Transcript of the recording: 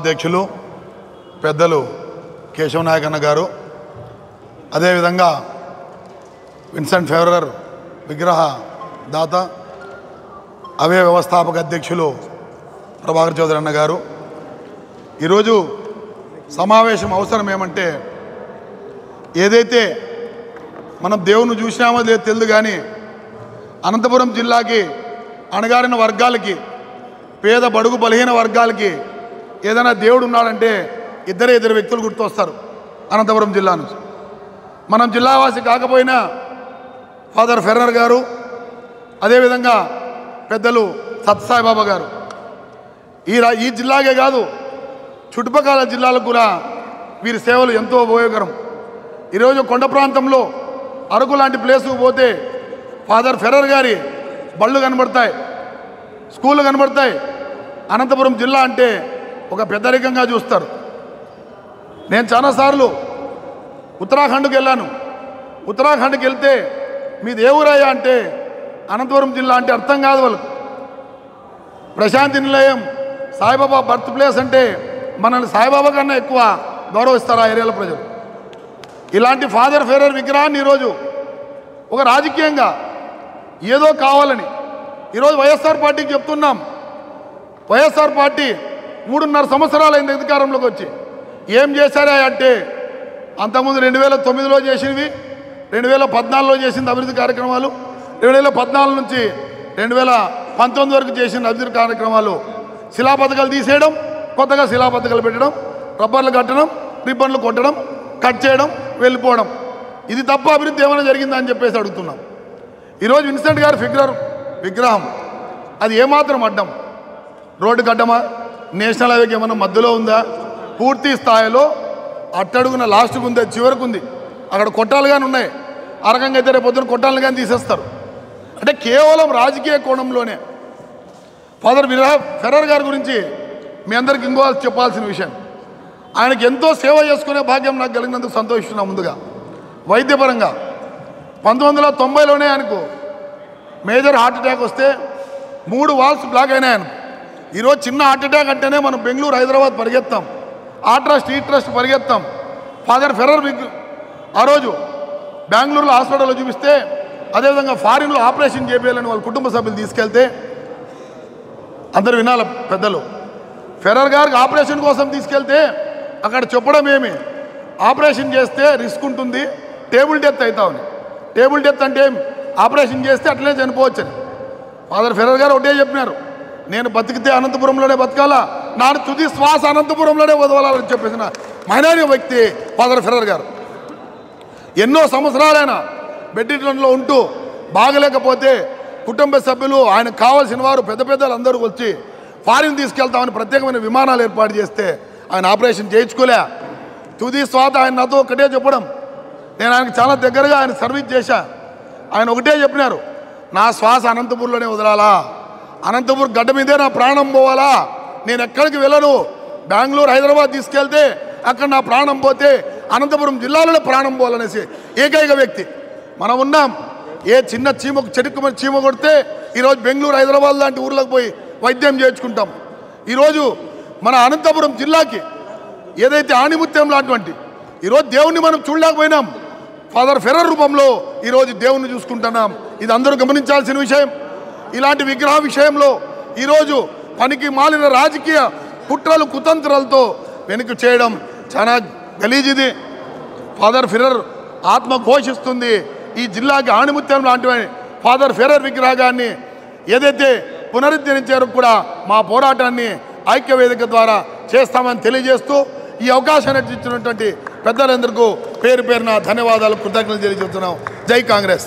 అధ్యక్షులు పెద్దలు కేశవ నాయకన్న గారు అదేవిధంగా విన్సెంట్ ఫెవరర్ విగ్రహ దాత అవే వ్యవస్థాపక అధ్యక్షులు ప్రభాకర్ చౌదరి అన్న గారు. ఈరోజు సమావేశం అవసరం ఏమంటే ఏదైతే మనం దేవుని చూసినామో లేదు తెలియదు కానీ అనంతపురం జిల్లాకి అణగారిన వర్గాలకి పేద బడుగు బలహీన వర్గాలకి ఏదైనా దేవుడు ఉన్నాడంటే ఇద్దరే ఇద్దరు వ్యక్తులు గుర్తొస్తారు అనంతపురం జిల్లా నుంచి. మనం జిల్లావాసి కాకపోయినా ఫాదర్ ఫెర్నర్ గారు అదేవిధంగా పెద్దలు సత్సాయిబాబా గారు. ఈ రా ఈ జిల్లాకే కాదు చుట్టుపక్కల జిల్లాలకు కూడా వీరి సేవలు ఎంతో ఉపయోగకరం. ఈరోజు కొండ ప్రాంతంలో అరకు లాంటి ప్లేసుకు పోతే ఫాదర్ ఫెర్రర్ గారి బళ్ళు కనబడతాయి స్కూళ్ళు కనబడతాయి. అనంతపురం జిల్లా అంటే ఒక పెద్దరికంగా చూస్తారు. నేను చాలాసార్లు ఉత్తరాఖండ్కి వెళ్ళాను. ఉత్తరాఖండ్కి వెళ్తే మీది ఏ ఊరయ్యా అంటే అనంతపురం జిల్లా అంటే అర్థం కాదు వాళ్ళకు. ప్రశాంతి నిలయం సాయిబాబా బర్త్ ప్లేస్ అంటే మనల్ని సాయిబాబా కన్నా ఎక్కువ గౌరవిస్తారు ఆ ఏరియాల ప్రజలు. ఇలాంటి ఫాదర్ ఫెరర్ విగ్రహాన్ని ఈరోజు ఒక రాజకీయంగా ఏదో కావాలని ఈరోజు వైఎస్ఆర్ పార్టీకి చెప్తున్నాం. వైఎస్ఆర్ పార్టీ మూడున్నర సంవత్సరాలైంది అధికారంలోకి వచ్చి. ఏం చేశారా అంటే అంతకుముందు రెండు వేల తొమ్మిదిలో చేసినవి రెండు వేల పద్నాలుగులో చేసిన అభివృద్ధి కార్యక్రమాలు రెండు వేల పద్నాలుగు నుంచి రెండు వేల పంతొమ్మిది వరకు చేసిన అభివృద్ధి కార్యక్రమాలు. శిలాపథకాలు తీసేయడం కొత్తగా శిలాపథకాలు పెట్టడం రబ్బర్లు కట్టడం రిబ్బన్లు కొట్టడం కట్ చేయడం వెళ్ళిపోవడం. ఇది తప్ప అభివృద్ధి ఏమైనా జరిగిందా అని చెప్పేసి అడుగుతున్నాం. ఈరోజు విన్సెంట్ గారి ఫిగ్రర్ విగ్రహం. అది ఏమాత్రం అడ్డం. రోడ్డు కట్టమా నేషనల్ హైవేకి ఏమన్నా మధ్యలో ఉందా? పూర్తి స్థాయిలో అట్టడుగున లాస్ట్కు ఉంది చివరకు ఉంది. అక్కడ కొట్టాలు కానీ ఉన్నాయి. ఆ రకంగా అయితే రేపు పొద్దున కొట్టాలు కానీ తీసేస్తారు. అంటే కేవలం రాజకీయ కోణంలోనే. ఫాదర్ విరా ఫెరర్ గారి గురించి మీ అందరికి ఇంకో చెప్పాల్సిన విషయం. ఆయనకి ఎంతో సేవ చేసుకునే భాగ్యం నాకు కలిగినందుకు సంతోషిస్తున్నా ముందుగా. వైద్యపరంగా పంతొమ్మిది వందల తొంభైలోనే ఆయనకు మేజర్ హార్ట్ అటాక్ వస్తే మూడు వాల్స్ బ్లాక్ అయినాయి ఆయనకు ఈరోజు చిన్న హార్ట్ అటాక్ అంటేనే మనం బెంగళూరు హైదరాబాద్ పరిగెత్తాం. ఆ ట్రస్ట్ ఈ ట్రస్ట్ పరిగెత్తాం. ఫాదర్ ఫెర్రర్ బిగ్ ఆ రోజు బెంగళూరులో హాస్పిటల్లో చూపిస్తే అదేవిధంగా ఫారిన్లో ఆపరేషన్ చేయాలని వాళ్ళ కుటుంబ సభ్యులు తీసుకెళ్తే అందరు వినాలి పెద్దలు. ఫెర్రర్ గారికి ఆపరేషన్ కోసం తీసుకెళ్తే అక్కడ చెప్పడం ఏమి? ఆపరేషన్ చేస్తే రిస్క్ ఉంటుంది టేబుల్ డెత్ అవుతామని టేబుల్ డెత్ అంటే ఆపరేషన్ చేస్తే అట్లనే చనిపోవచ్చని. ఫాదర్ ఫెర్రర్ గారు ఒకటే చెప్పినారు. నేను బతికితే అనంతపురంలోనే బతకాలా? నా తుది శ్వాస అనంతపురంలోనే వదవాలని చెప్పేసిన మైనారి వ్యక్తి ఫాదర్ ఫెరర్ గారు. ఎన్నో సంవత్సరాలైన బెడ్డిట్లో ఉంటూ బాగలేకపోతే కుటుంబ సభ్యులు ఆయనకు కావాల్సిన వారు పెద్ద పెద్దలు అందరూ వచ్చి ఫారిన్ తీసుకెళ్తామని ప్రత్యేకమైన విమానాలు ఏర్పాటు చేస్తే ఆయన ఆపరేషన్ చేయించుకోలే. తుది స్వాత ఆయన నాతో ఒకటే చెప్పడం. నేను ఆయనకు చాలా దగ్గరగా ఆయన సర్వీస్ చేశా. ఆయన ఒకటే చెప్పినారు నా శ్వాస అనంతపూర్లోనే వదలాలా? అనంతపురం గడ్డ మీదే నా ప్రాణం పోవాలా? నేను ఎక్కడికి వెళ్ళను? బెంగళూరు హైదరాబాద్ తీసుకెళ్తే అక్కడ నా ప్రాణం పోతే అనంతపురం జిల్లాలో ప్రాణం పోవాలనేసి ఏకైక వ్యక్తి. మనం ఉన్నాం. ఏ చిన్న చీమకు చెడుకు చీమ కొడితే ఈరోజు బెంగళూరు హైదరాబాద్ లాంటి ఊర్లకు పోయి వైద్యం చేయించుకుంటాం. ఈరోజు మన అనంతపురం జిల్లాకి ఏదైతే ఆణిముత్యం లాంటివంటి ఈరోజు దేవుణ్ణి మనం చూడలేకపోయినాం. ఫాదర్ ఫెరర్ రూపంలో ఈరోజు దేవుణ్ణి చూసుకుంటున్నాం. ఇది అందరూ గమనించాల్సిన విషయం. ఇలాంటి విగ్రహ విషయంలో ఈరోజు పనికి మాలిన రాజకీయ కుట్రలు కుతంత్రాలతో వెనుక చేయడం చాలా గలీజిది. ఫాదర్ ఫిరర్ ఆత్మ ఘోషిస్తుంది. ఈ జిల్లాకి ఆణిముత్యం లాంటివి ఫాదర్ ఫెరర్ విగ్రహాన్ని ఏదైతే పునరుద్ధరించారో కూడా మా పోరాటాన్ని ఐక్యవేదిక ద్వారా చేస్తామని తెలియజేస్తూ ఈ అవకాశాన్ని ఇచ్చినటువంటి పెద్దలందరికీ పేరు పేరున ధన్యవాదాలు కృతజ్ఞతలు తెలియజేస్తున్నాం. జై కాంగ్రెస్.